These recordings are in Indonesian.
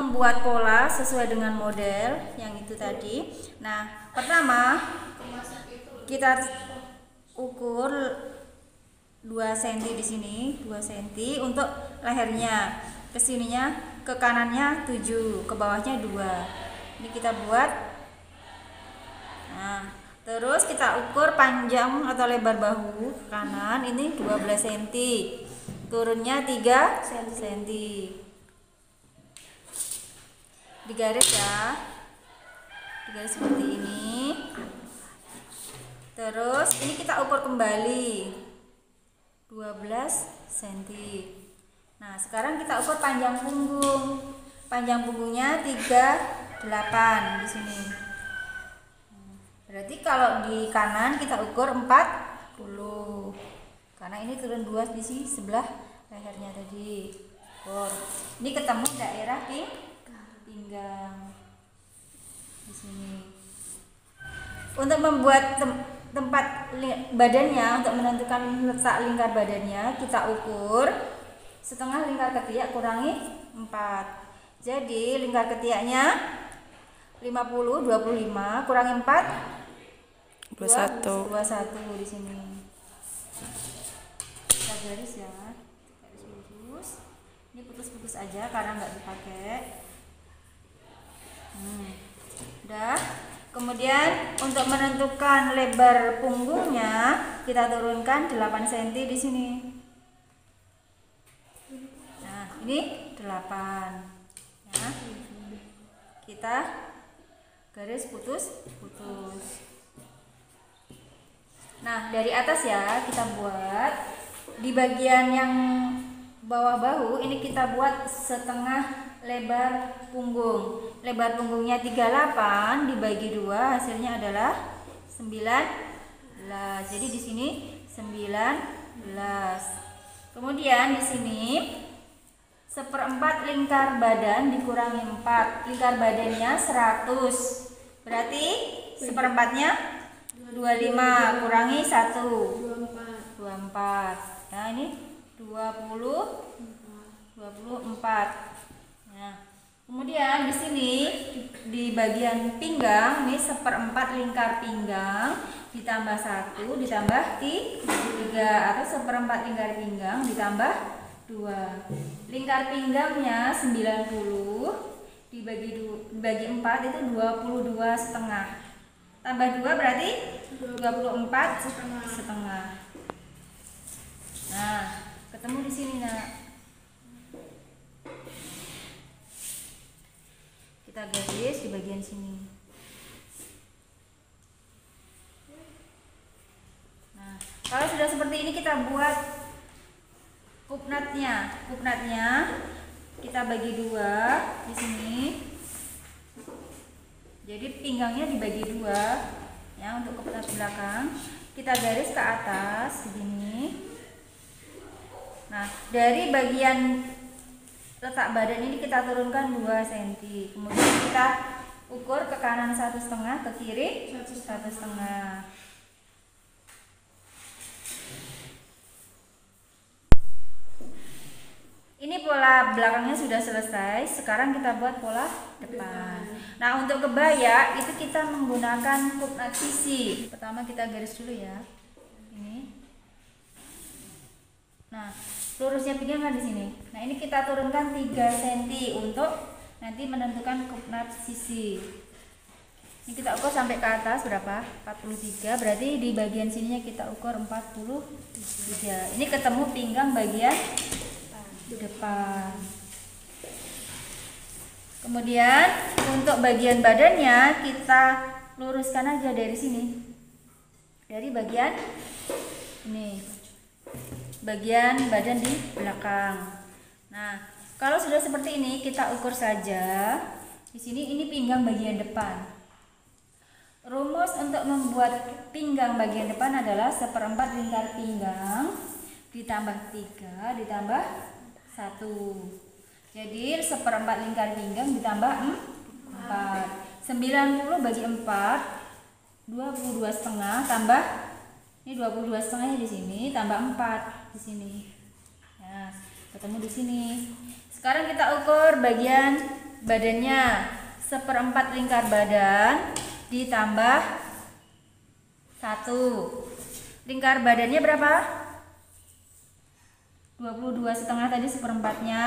membuat pola sesuai dengan model yang itu tadi. Nah, pertama kita ukur 2 cm di sini, 2 cm untuk lehernya. Ke sininya ke kanannya 7, ke bawahnya 2. Ini kita buat. Nah, terus kita ukur panjang atau lebar bahu kanan ini 12 cm. Turunnya 3 cm di garis ya. Di garis seperti ini. Terus ini kita ukur kembali. 12 cm nah sekarang kita ukur panjang punggung. Panjang punggungnya 38 di sini. Berarti kalau di kanan kita ukur 40 karena ini turun 2 di sini sebelah lehernya tadi. Ukur. Ini ketemu daerah ping pinggang di sini. Untuk membuat tem tempat badannya untuk menentukan letak lingkar badannya kita ukur. Setengah lingkar ketiak kurangi 4 jadi lingkar ketiaknya 50 25 kurangi 4 21 21 di sini. Kita garis ya. Garis lurus. Ini putus-putus aja karena nggak dipakai Hmm. Udah. Kemudian untuk menentukan lebar punggungnya kita turunkan 8 cm di sini. Nah, ini 8. Ya. Kita garis putus putus. Nah, dari atas ya kita buat di bagian yang bawah bahu ini kita buat setengah lebar punggung. Lebar punggungnya 38 dibagi 2 hasilnya adalah 19. Jadi di sini 19. Kemudian di sini seperempat lingkar badan dikurangi 4. Lingkar badannya 100. Berarti seperempatnya 25 kurangi 1 24. 24. Nah, ini 20 24. Kemudian di sini di bagian pinggang ini seperempat lingkar pinggang ditambah satu ditambah tiga atau seperempat lingkar pinggang ditambah dua. Lingkar pinggangnya 90 dibagi dibagi empat itu 22 setengah. Tambah dua berarti 24 setengah setengah. Nah ketemu di sini nak kita garis di bagian sini. Nah kalau sudah seperti ini kita buat kupnatnya kupnatnya kita bagi dua di sini. Jadi pinggangnya dibagi dua ya untuk kupnat belakang. Kita garis ke atas begini nah dari bagian letak badan ini kita turunkan 2 cm kemudian kita ukur ke kanan satu setengah ke kiri satu setengah. Ini pola belakangnya sudah selesai. Sekarang kita buat pola depan. Nah untuk kebaya itu kita menggunakan kupnat sisi pertama kita garis dulu ya ini nah lurusnya pinggang kan di sini. Nah, ini kita turunkan 3 cm untuk nanti menentukan kupnat sisi. Ini kita ukur sampai ke atas berapa? 43. Berarti di bagian sininya kita ukur 43. Ini ketemu pinggang bagian depan. Kemudian untuk bagian badannya kita luruskan aja dari sini. Dari bagian ini bagian badan di belakang. Nah, kalau sudah seperti ini kita ukur saja. Di sini ini pinggang bagian depan. Rumus untuk membuat pinggang bagian depan adalah seperempat lingkar pinggang ditambah tiga ditambah satu. Jadi seperempat lingkar pinggang ditambah empat. 90 bagi 4 22 setengah tambah ini 22 setengahnya di sini tambah 4 di sini. Ya, ketemu di sini. Sekarang kita ukur bagian badannya seperempat lingkar badan ditambah satu lingkar badannya berapa 22 setengah tadi seperempatnya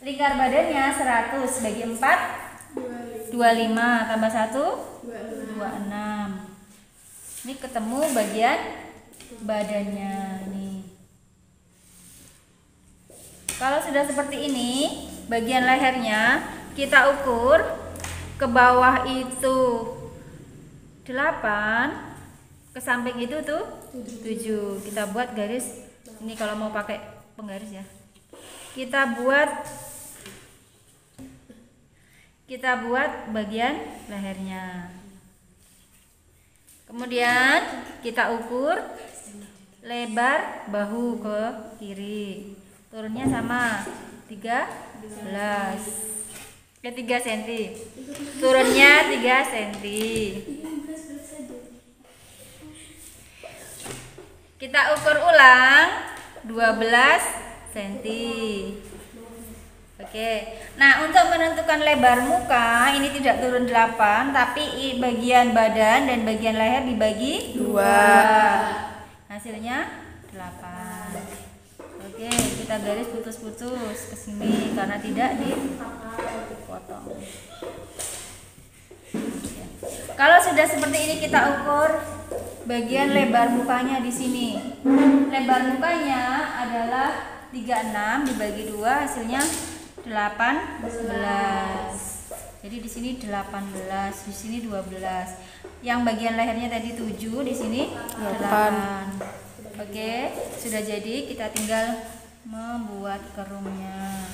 lingkar badannya 100 bagi 4 25 tambah 1 26 ini ketemu bagian badannya nih. Kalau sudah seperti ini bagian lehernya kita ukur ke bawah itu 8 ke samping itu tuh 7 kita buat garis ini kalau mau pakai penggaris ya. Kita buat kita buat bagian lehernya. Kemudian kita ukur lebar bahu ke kiri. Turunnya sama. 13 ke 3 cm turunnya 3 cm kita ukur ulang 12 cm Oke, nah untuk menentukan lebar muka ini tidak turun 8 tapi bagian badan dan bagian leher dibagi dua. Hasilnya 8. Oke, kita garis putus-putus ke sini karena tidak dipotong. Kalau sudah seperti ini kita ukur bagian lebar mukanya di sini. Lebar mukanya adalah 36 dibagi dua hasilnya 8 11 jadi di sini 18 di sini 12 yang bagian lehernya tadi 7 di sini 8 oke sudah jadi. Kita tinggal membuat kerungnya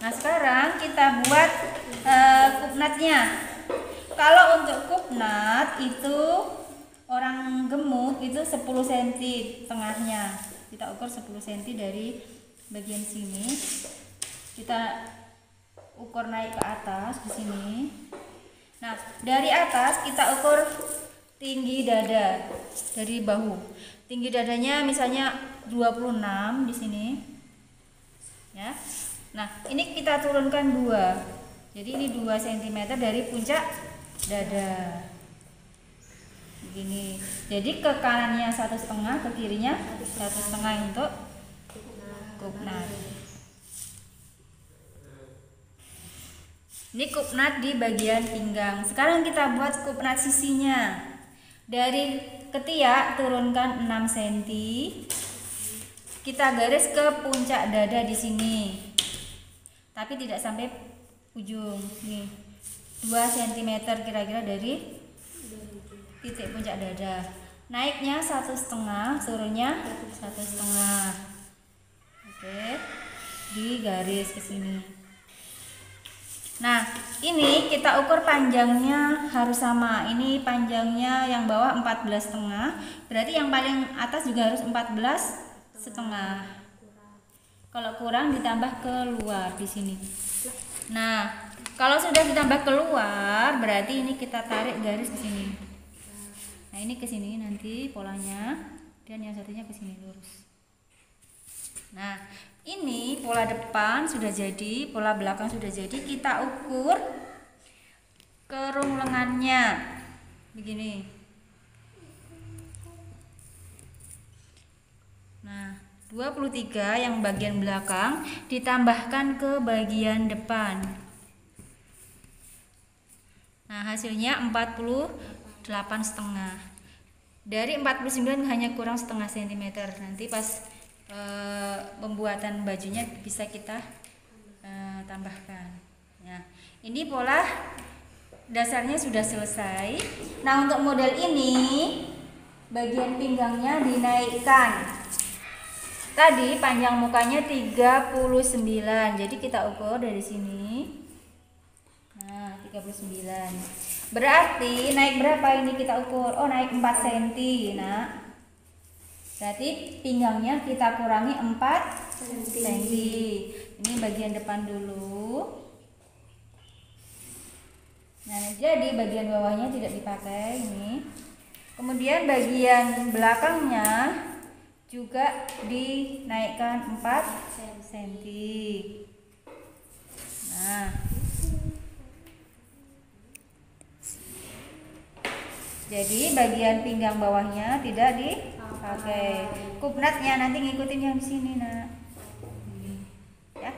nah sekarang kita buat uh, kupnatnya kalau untuk kupnat itu orang gemuk itu 10 cm tengahnya kita ukur 10 cm dari bagian sini. Kita ukur naik ke atas di sini. Nah dari atas kita ukur tinggi dada dari bahu. Tinggi dadanya misalnya 26 di sini. Ya. Nah ini kita turunkan dua. Jadi ini 2 cm dari puncak dada begini. Jadi ke kanannya satu setengah ke kirinya satu setengah untuk kupnat ini kupnat di bagian pinggang. Sekarang kita buat kupnat sisinya. Dari ketiak turunkan 6 cm kita garis ke puncak dada di sini. Tapi tidak sampai ujung. Nih 2 cm kira-kira dari titik puncak dada. Naiknya satu setengah turunnya satu setengah. Oke di garis ke sini. Nah ini kita ukur panjangnya harus sama. Ini panjangnya yang bawah 14 setengah. Berarti yang paling atas juga harus 14 setengah. Kalau kurang ditambah keluar di sini. Nah kalau sudah ditambah keluar berarti ini kita tarik garis ke sini nah ini ke sini nanti polanya. Dan yang satunya ke sini lurus. Nah ini pola depan sudah jadi pola belakang sudah jadi. Kita ukur kerung lengannya begini. Nah 23 yang bagian belakang ditambahkan ke bagian depan. Nah hasilnya 40 delapan setengah. Dari 49 hanya kurang setengah sentimeter. Nanti pas e, pembuatan bajunya bisa kita e, tambahkan. Ya. Ini pola dasarnya sudah selesai. Nah untuk model ini bagian pinggangnya dinaikkan. Tadi panjang mukanya 39 jadi kita ukur dari sini. Nah 39 Berarti naik berapa ini kita ukur? Oh, naik 4 cm, Nak. Berarti pinggangnya kita kurangi 4 cm. Ini bagian depan dulu. Nah, jadi bagian bawahnya tidak dipakai ini. Kemudian bagian belakangnya juga dinaikkan 4 cm nah jadi bagian pinggang bawahnya tidak dipakai kupnatnya nanti ngikutin yang di sini nak. Ya.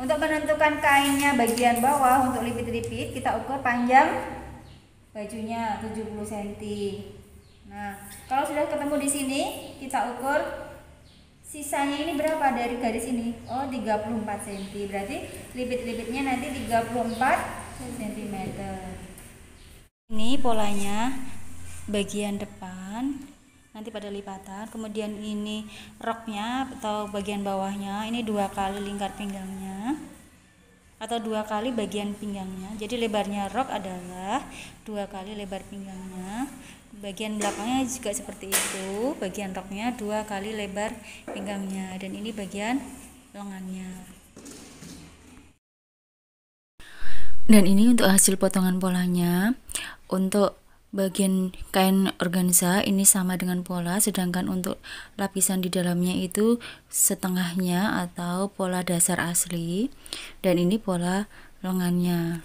Untuk menentukan kainnya bagian bawah untuk lipit-lipit kita ukur panjang bajunya 70 cm nah kalau sudah ketemu di sini kita ukur sisanya ini berapa dari garis ini? Oh 34 cm berarti lipit-lipitnya nanti 34 cm ini polanya bagian depan nanti pada lipatan. Kemudian ini roknya atau bagian bawahnya ini dua kali lingkar pinggangnya atau dua kali bagian pinggangnya. Jadi lebarnya rok adalah dua kali lebar pinggangnya. Bagian belakangnya juga seperti itu. Bagian roknya dua kali lebar pinggangnya. Dan ini bagian lengannya dan ini untuk hasil potongan polanya. Untuk bagian kain organza ini sama dengan pola sedangkan untuk lapisan di dalamnya itu setengahnya atau pola dasar asli. Dan ini pola lengannya